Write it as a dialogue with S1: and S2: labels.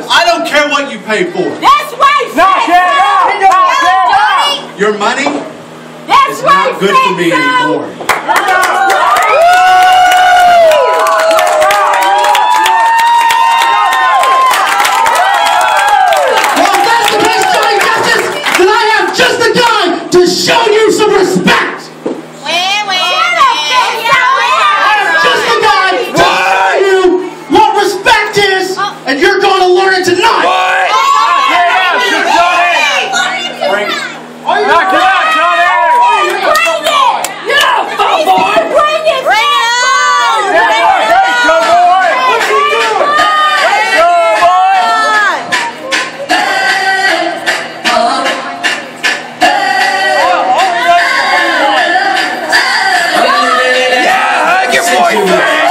S1: pay for it.
S2: That's right,
S3: Knock
S2: Fatso.
S3: it out! Knock it out!
S1: Your money
S2: That's
S1: is
S2: right,
S1: not good for me
S2: Fatso.
S1: anymore.
S4: Well, if that's the case, Johnny Justice, then I have just the guy to show you some respect.
S3: Boyfriend!